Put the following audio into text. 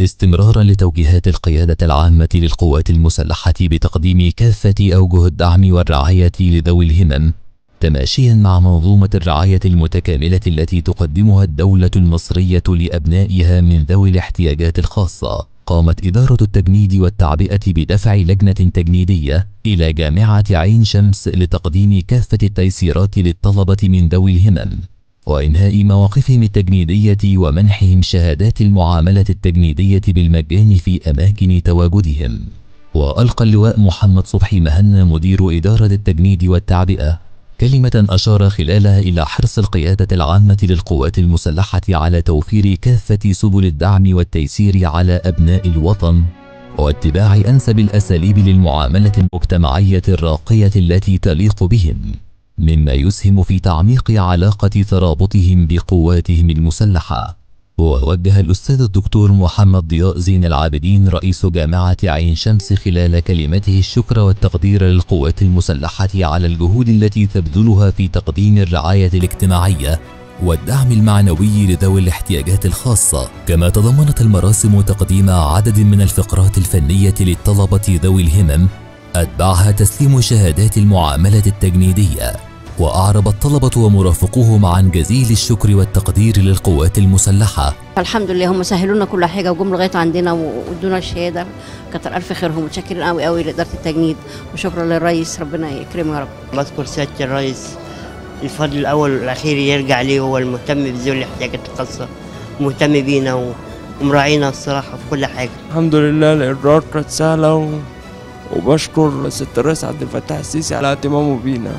استمرارا لتوجيهات القيادة العامة للقوات المسلحة بتقديم كافة أوجه الدعم والرعاية لذوي الهمم تماشيا مع منظومة الرعاية المتكاملة التي تقدمها الدولة المصرية لأبنائها من ذوي الاحتياجات الخاصة. قامت إدارة التجنيد والتعبئة بدفع لجنة تجنيدية إلى جامعة عين شمس لتقديم كافة التيسيرات للطلبة من ذوي الهمم. وإنهاء مواقفهم التجنيدية ومنحهم شهادات المعاملة التجنيدية بالمجان في أماكن تواجدهم. وألقى اللواء محمد صبحي مهنا مدير إدارة التجنيد والتعبئة كلمة أشار خلالها إلى حرص القيادة العامة للقوات المسلحة على توفير كافة سبل الدعم والتيسير على أبناء الوطن واتباع أنسب الأساليب للمعاملة المجتمعية الراقية التي تليق بهم. مما يسهم في تعميق علاقة ترابطهم بقواتهم المسلحة. ووجه الأستاذ الدكتور محمد ضياء زين العابدين رئيس جامعة عين شمس خلال كلمته الشكر والتقدير للقوات المسلحة على الجهود التي تبذلها في تقديم الرعاية الاجتماعية والدعم المعنوي لذوي الاحتياجات الخاصة. كما تضمنت المراسم تقديم عدد من الفقرات الفنية للطلبة ذوي الهمم أتبعها تسليم شهادات المعاملة التجنيدية وأعرب الطلبة ومرافقوهم عن جزيل الشكر والتقدير للقوات المسلحة. الحمد لله هم سهلوا لنا كل حاجة وجم لغاية عندنا وادونا الشهادة. كتر ألف خيرهم متشكرين قوي قوي لإدارة التجنيد وشكرا للرئيس ربنا يكرمه يا رب. بذكر سيادة الرئيس الفضل الأول والأخير يرجع ليه هو المهتم بذوي الاحتياجات الخاصة مهتم بينا ومراعينا الصراحة في كل حاجة. الحمد لله الإجراءات كانت سهلة و... وبشكر ست الرئيس عبد الفتاح السيسي على اهتمامه بينا.